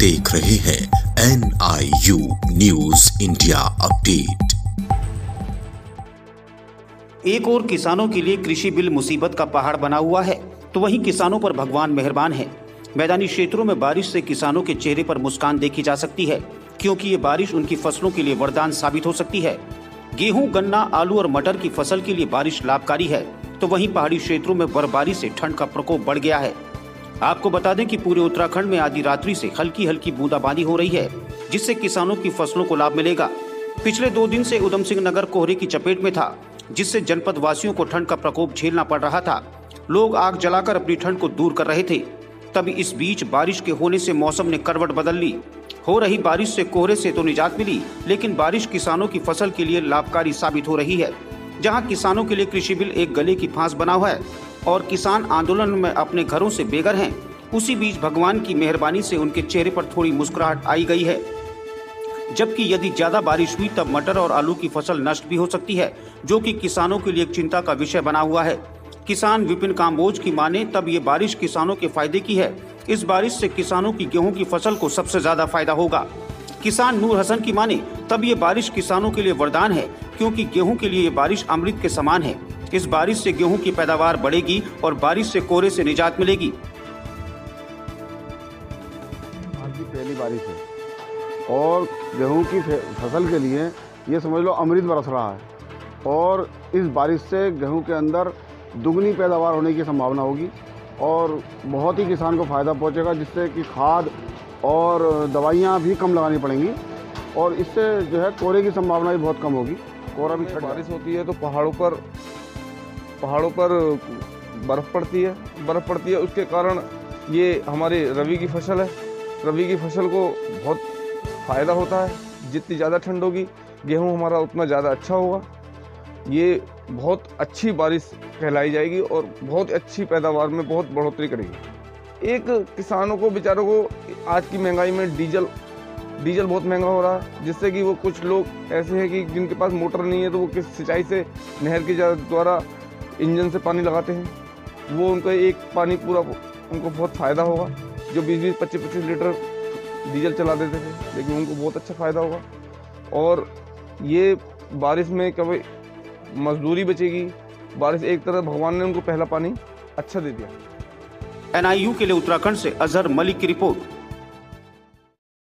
देख रहे हैं N I U news India update एक और किसानों के लिए कृषि बिल मुसीबत का पहाड़ बना हुआ है तो वहीं किसानों पर भगवान मेहरबान है। मैदानी क्षेत्रों में बारिश से किसानों के चेहरे पर मुस्कान देखी जा सकती है, क्योंकि ये बारिश उनकी फ़सलों के लिए वरदान साबित हो सकती है। गेहूँ, गन्ना, आलू और मटर की फ़सल के लिए बारिश लाभकारी है तो वहीं पहाड़ी क्षेत्रों में बर्फबारी से ठंड का प्रकोप बढ़ गया है। आपको बता दें कि पूरे उत्तराखंड में आधी रात्रि से हल्की हल्की बूंदाबांदी हो रही है, जिससे किसानों की फ़सलों को लाभ मिलेगा। पिछले दो दिन से उधम सिंह नगर कोहरे की चपेट में था, जिससे जनपद वासियों को ठंड का प्रकोप झेलना पड़ रहा था। लोग आग जलाकर अपनी ठंड को दूर कर रहे थे। तभी इस बीच बारिश के होने से मौसम ने करवट बदल ली। हो रही बारिश से कोहरे से तो निजात मिली, लेकिन बारिश किसानों की फ़सल के लिए लाभकारी साबित हो रही है। जहाँ किसानों के लिए कृषि बिल एक गले की फांस बना हुआ है और किसान आंदोलन में अपने घरों से बेघर हैं। उसी बीच भगवान की मेहरबानी से उनके चेहरे पर थोड़ी मुस्कुराहट आई गई है। जबकि यदि ज़्यादा बारिश हुई, तब मटर और आलू की फ़सल नष्ट भी हो सकती है, जो कि किसानों के लिए एक चिंता का विषय बना हुआ है। किसान विपिन काम्बोज की माने, तब ये बारिश किसानों के फ़ायदे की है। इस बारिश से किसानों की गेहूँ की फ़सल को सबसे ज़्यादा फ़ायदा होगा। किसान नूर हसन की माने तब ये बारिश किसानों के लिए वरदान है, क्योंकि गेहूँ के लिए ये बारिश अमृत के समान है। इस बारिश से गेहूँ की पैदावार बढ़ेगी और बारिश से कोहरे से निजात मिलेगी। आज की पहली बारिश है। और गेहूँ की फ़सल के लिए ये समझ लो अमृत बरस रहा है। और इस बारिश से गेहूँ के अंदर दुगनी पैदावार होने की संभावना होगी और बहुत ही किसान को फ़ायदा पहुंचेगा, जिससे कि खाद और दवाइयाँ भी कम लगानी पड़ेंगी। और इससे जो है कोहरे की संभावना भी बहुत कम होगी। कोहरा भी छट बारिश होती है तो पहाड़ों पर पहाड़ों पर बर्फ़ पड़ती है बर्फ़ पड़ती है। उसके कारण ये हमारी रबी की फ़सल है। रबी की फ़सल को बहुत फ़ायदा होता है। जितनी ज़्यादा ठंड होगी गेहूँ हमारा उतना ज़्यादा अच्छा होगा। ये बहुत अच्छी बारिश कहलाई जाएगी और बहुत अच्छी पैदावार में बहुत बढ़ोतरी करेगी। एक किसानों को बेचारों को आज की महँगाई में डीजल डीजल बहुत महँगा हो रहा है, जिससे कि वो कुछ लोग ऐसे हैं कि जिनके पास मोटर नहीं है तो वो किस सिंचाई से, नहर के द्वारा इंजन से पानी लगाते हैं। वो उनका एक पानी पूरा उनको बहुत फ़ायदा होगा, जो बीस बीस पच्चीस पच्चीस लीटर डीजल चला देते थे, लेकिन उनको बहुत अच्छा फ़ायदा होगा। और ये बारिश में कभी मजदूरी बचेगी, बारिश एक तरह भगवान ने उनको पहला पानी अच्छा दे दिया। एनआईयू के लिए उत्तराखंड से अजहर मलिक की रिपोर्ट।